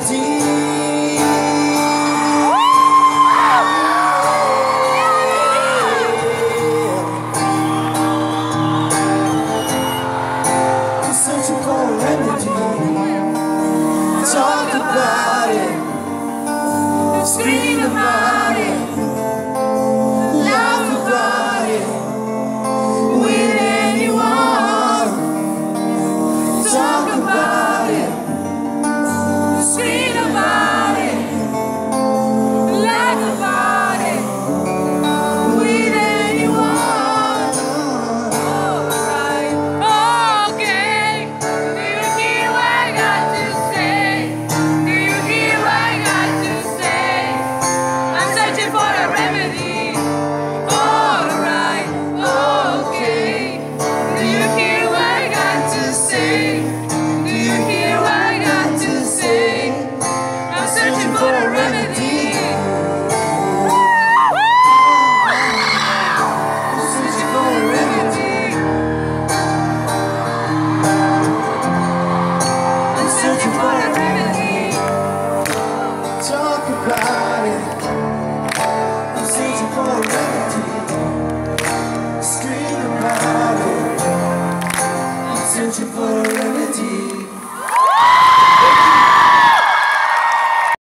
Searching for a remedy. Talk about searching for